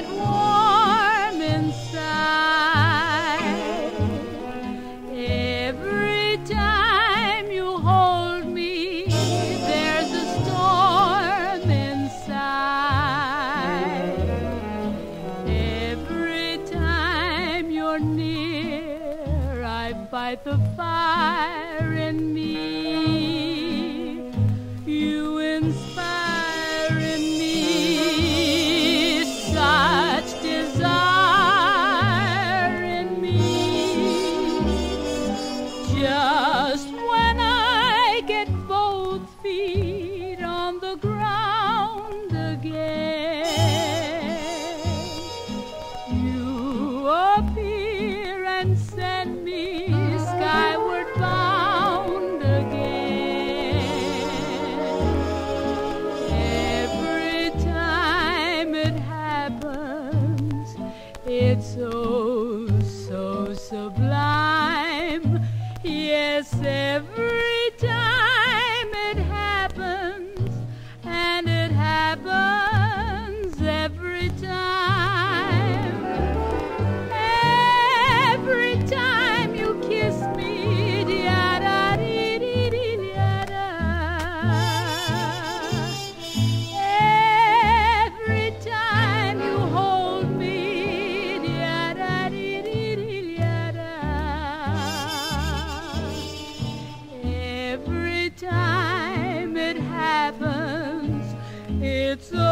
get warm inside. Every time you hold me there's a storm inside. Every time you're near I bite the fire. It's so, so sublime. Yes, every it's a